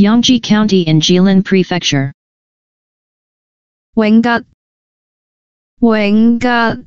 Yangji County in Jilin Prefecture. 永吉，永吉，